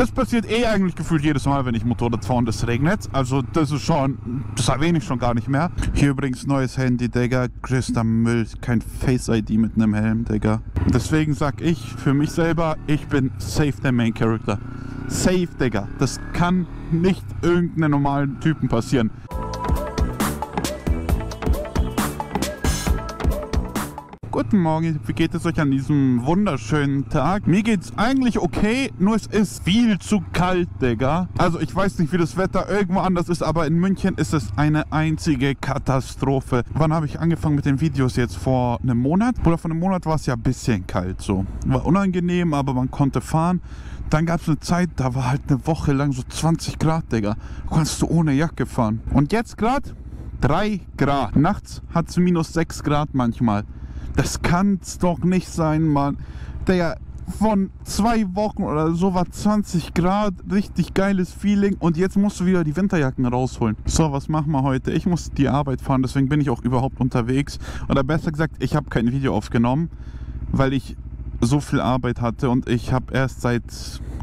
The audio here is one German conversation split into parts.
Das passiert eh eigentlich gefühlt jedes Mal, wenn ich Motorrad fahre und es regnet. Also das ist schon, das erwähne ich schon gar nicht mehr. Hier übrigens neues Handy, Digga. Größter Müll, kein Face-ID mit einem Helm, Digga. Deswegen sag ich für mich selber, ich bin safe der Main Character. Safe, Digga. Das kann nicht irgendeinem normalen Typen passieren. Guten Morgen, wie geht es euch an diesem wunderschönen Tag? Mir geht's eigentlich okay, nur es ist viel zu kalt, Digga. Also ich weiß nicht, wie das Wetter irgendwo anders ist, aber in München ist es eine einzige Katastrophe. Wann habe ich angefangen mit den Videos jetzt? Vor einem Monat? Oder vor einem Monat war es ja ein bisschen kalt so. War unangenehm, aber man konnte fahren. Dann gab es eine Zeit, da war halt eine Woche lang so 20 Grad, Digga. Da kannst du ohne Jacke fahren. Und jetzt gerade 3 Grad. Nachts hat es minus 6 Grad manchmal. Das kann's doch nicht sein, Mann. Der von zwei Wochen oder so war 20 Grad, richtig geiles Feeling und jetzt musst du wieder die Winterjacken rausholen. So, was machen wir heute? Ich muss die Arbeit fahren, deswegen bin ich auch überhaupt unterwegs. Oder besser gesagt, ich habe kein Video aufgenommen, weil ich so viel Arbeit hatte und ich habe erst seit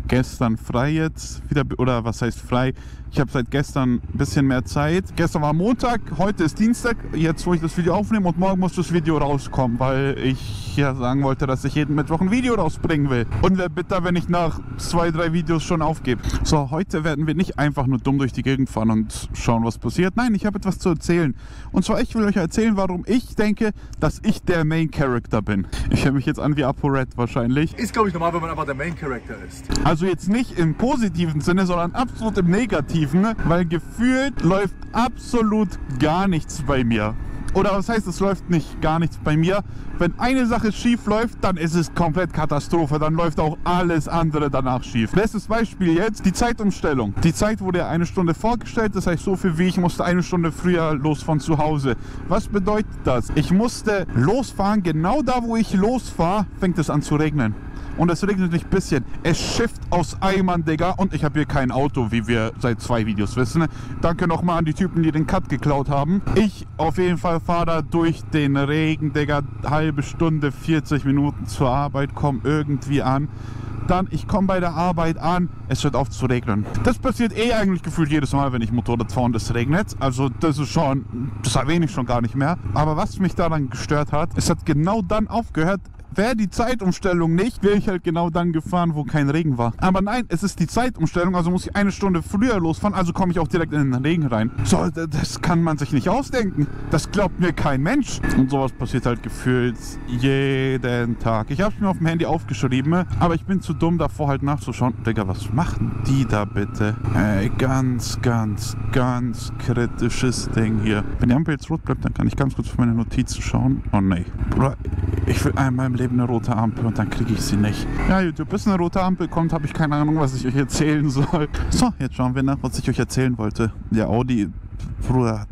gestern frei jetzt wieder, oder was heißt frei? Ich habe seit gestern ein bisschen mehr Zeit. Gestern war Montag, heute ist Dienstag, jetzt wo ich das Video aufnehme und morgen muss das Video rauskommen, weil ich ja sagen wollte, dass ich jeden Mittwoch ein Video rausbringen will. Und wäre bitter, wenn ich nach zwei, drei Videos schon aufgebe. So, heute werden wir nicht einfach nur dumm durch die Gegend fahren und schauen, was passiert. Nein, ich habe etwas zu erzählen. Und zwar, ich will euch erzählen, warum ich denke, dass ich der Main Character bin. Ich höre mich jetzt an wie ApoRed wahrscheinlich. Ist, glaube ich, normal, wenn man einfach der Main Character ist. Also jetzt nicht im positiven Sinne, sondern absolut im negativen, weil gefühlt läuft absolut gar nichts bei mir. Oder was heißt, es läuft nicht gar nichts bei mir. Wenn eine Sache schief läuft, dann ist es komplett Katastrophe. Dann läuft auch alles andere danach schief. Bestes Beispiel jetzt die Zeitumstellung. Die Zeit wurde eine Stunde vorgestellt, das heißt so viel wie ich musste eine Stunde früher los von zu Hause. Was bedeutet das? Ich musste losfahren, genau da wo ich losfahre, fängt es an zu regnen. Und es regnet nicht ein bisschen. Es schifft aus Eimern, Digga. Und ich habe hier kein Auto, wie wir seit zwei Videos wissen. Danke nochmal an die Typen, die den Cut geklaut haben. Ich auf jeden Fall fahre da durch den Regen, Digga. Halbe Stunde, 40 Minuten zur Arbeit, komm irgendwie an. Dann, ich komme bei der Arbeit an, es hört auf zu regnen. Das passiert eh eigentlich gefühlt jedes Mal, wenn ich Motorrad fahre und es regnet. Also das ist schon, das erwähne ich schon gar nicht mehr. Aber was mich daran gestört hat, es hat genau dann aufgehört, Wäre die Zeitumstellung nicht, wäre ich halt genau dann gefahren, wo kein Regen war. Aber nein, es ist die Zeitumstellung, also muss ich eine Stunde früher losfahren, also komme ich auch direkt in den Regen rein. So, das kann man sich nicht ausdenken. Das glaubt mir kein Mensch. Und sowas passiert halt gefühlt jeden Tag. Ich habe es mir auf dem Handy aufgeschrieben, aber ich bin zu dumm davor halt nachzuschauen. Digga, was machen die da bitte? Ey, ganz, ganz, ganz kritisches Ding hier. Wenn die Ampel jetzt rot bleibt, dann kann ich ganz kurz auf meine Notizen schauen. Oh nee. Bruder, ich will einmal im Leben eine rote Ampel und dann kriege ich sie nicht. Ja, YouTube, bis eine rote Ampel kommt, habe ich keine Ahnung, was ich euch erzählen soll. So, jetzt schauen wir nach, was ich euch erzählen wollte. Der Audi Bruder,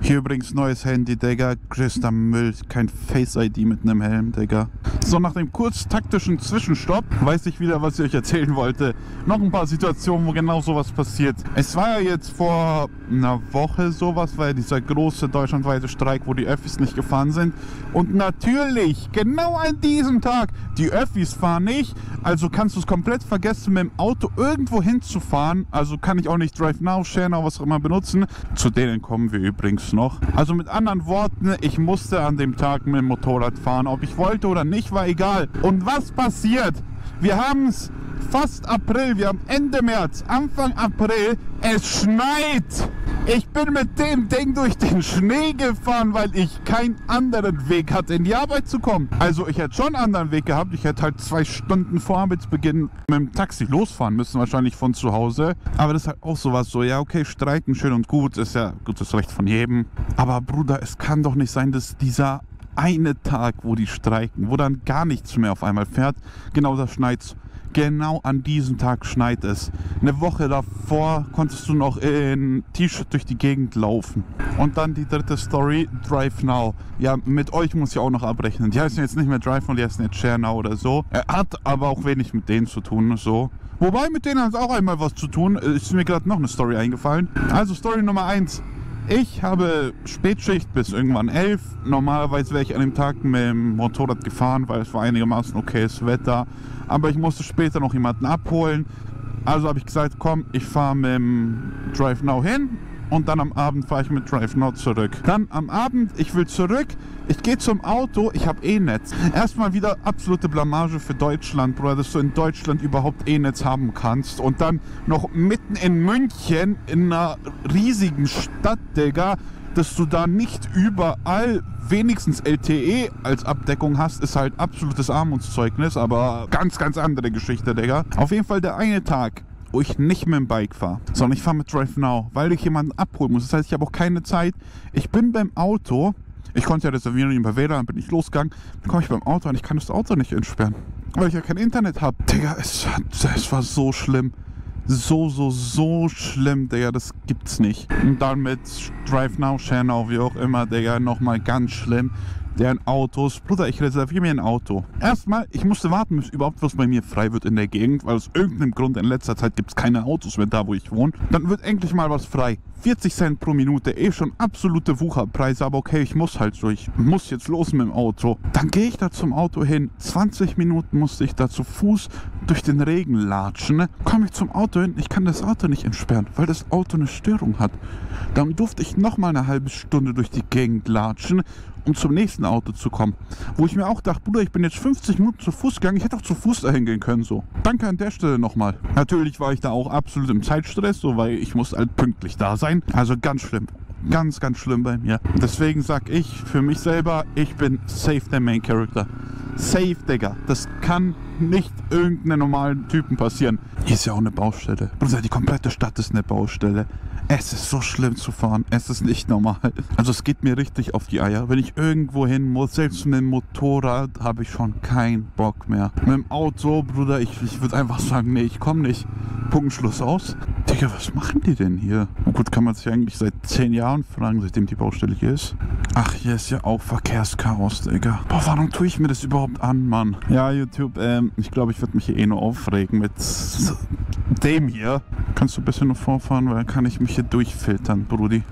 hier übrigens neues Handy, Digga. Größter Müll, kein Face-ID mit einem Helm, Digga. So, nach dem kurz taktischen Zwischenstopp weiß ich wieder, was ich euch erzählen wollte. Noch ein paar Situationen, wo genau sowas passiert. Es war ja jetzt vor einer Woche sowas, weil dieser große deutschlandweite Streik, wo die Öffis nicht gefahren sind. Und natürlich, genau an diesem Tag, die Öffis fahren nicht. Also kannst du es komplett vergessen, mit dem Auto irgendwo hinzufahren. Also kann ich auch nicht Drive Now, Share Now, was auch immer benutzen. Zu denen kommen wir übrigens noch. Also mit anderen Worten, ich musste an dem Tag mit dem Motorrad fahren. Ob ich wollte oder nicht, war egal. Und was passiert? Wir haben es fast April, wir haben Ende März, Anfang April. Es schneit. Ich bin mit dem Ding durch den Schnee gefahren, weil ich keinen anderen Weg hatte, in die Arbeit zu kommen. Also ich hätte schon einen anderen Weg gehabt. Ich hätte halt zwei Stunden vor Arbeitsbeginn mit dem Taxi losfahren müssen, wahrscheinlich von zu Hause. Aber das ist halt auch sowas so, ja okay, streiken schön und gut, ist ja gutes Recht von jedem. Aber Bruder, es kann doch nicht sein, dass dieser eine Tag, wo die streiken, wo dann gar nichts mehr auf einmal fährt, genau das schneit Genau an diesem Tag schneit es. Eine Woche davor konntest du noch in T-Shirt durch die Gegend laufen. Und dann die dritte Story, Drive Now. Ja, mit euch muss ich auch noch abrechnen. Die heißen jetzt nicht mehr Drive Now, die heißen jetzt Share Now oder so. Er hat aber auch wenig mit denen zu tun, so. Wobei mit denen hat es auch einmal was zu tun. Ist mir gerade noch eine Story eingefallen. Also Story Nummer 1. Ich habe Spätschicht bis irgendwann 11. Normalerweise wäre ich an dem Tag mit dem Motorrad gefahren, weil es war einigermaßen okayes Wetter. Aber ich musste später noch jemanden abholen. Also habe ich gesagt, komm, ich fahre mit dem Drive Now hin und dann am Abend fahre ich mit Drive Now zurück. Dann am Abend, ich will zurück, ich gehe zum Auto, ich habe E-Netz. Erstmal wieder absolute Blamage für Deutschland, Bruder, dass du in Deutschland überhaupt E-Netz haben kannst. Und dann noch mitten in München, in einer riesigen Stadt, Digga, dass du da nicht überall wenigstens LTE als Abdeckung hast, ist halt absolutes Armutszeugnis, aber ganz, ganz andere Geschichte, Digga. Auf jeden Fall der eine Tag, wo ich nicht mit dem Bike fahre, sondern ich fahre mit Drive Now, weil ich jemanden abholen muss. Das heißt, ich habe auch keine Zeit. Ich bin beim Auto, ich konnte ja reservieren über WLAN, bin ich losgegangen, dann komme ich beim Auto und ich kann das Auto nicht entsperren, weil ich ja kein Internet habe. Digga, es, es war so schlimm. So, so, so schlimm, Digga, das gibt's nicht. Und dann mit Drive Now, Share Now, wie auch immer, Digga, nochmal ganz schlimm deren Autos. Bruder, ich reserviere mir ein Auto. Erstmal, ich musste warten, bis überhaupt was bei mir frei wird in der Gegend, weil aus irgendeinem Grund in letzter Zeit gibt es keine Autos mehr da, wo ich wohne. Dann wird endlich mal was frei. 40 Cent pro Minute, eh schon absolute Wucherpreise, aber okay, ich muss halt so, ich muss jetzt los mit dem Auto. Dann gehe ich da zum Auto hin. 20 Minuten musste ich da zu Fuß durch den Regen latschen. Komme ich zum Auto hin, ich kann das Auto nicht entsperren, weil das Auto eine Störung hat. Dann durfte ich nochmal eine halbe Stunde durch die Gegend latschen um zum nächsten Auto zu kommen. Wo ich mir auch dachte, Bruder, ich bin jetzt 50 Minuten zu Fuß gegangen, ich hätte auch zu Fuß dahin gehen können. So. Danke an der Stelle nochmal. Natürlich war ich da auch absolut im Zeitstress, so weil ich muss halt pünktlich da sein. Also ganz schlimm. Ganz, ganz schlimm bei mir. Deswegen sag ich für mich selber, ich bin safe der Main Character. Safe, Digga. Das kann nicht irgendeinem normalen Typen passieren. Hier ist ja auch eine Baustelle. Bruder, die komplette Stadt ist eine Baustelle. Es ist so schlimm zu fahren. Es ist nicht normal. Also es geht mir richtig auf die Eier. Wenn ich irgendwo hin muss, selbst mit dem Motorrad, habe ich schon keinen Bock mehr. Mit dem Auto, Bruder, ich, ich würde einfach sagen, nee, ich komme nicht. Punkt, Schluss aus. Digga, was machen die denn hier? Gut, kann man sich eigentlich seit zehn Jahren fragen, seitdem die Baustelle hier ist. Ach, hier ist ja auch Verkehrschaos, Digga. Boah, warum tue ich mir das überhaupt an, Mann? Ja, YouTube, ähm, ich glaube, ich würde mich hier eh nur aufregen mit dem hier. Kannst du ein bisschen noch vorfahren, weil kann ich mich hier durchfiltern, Brudi.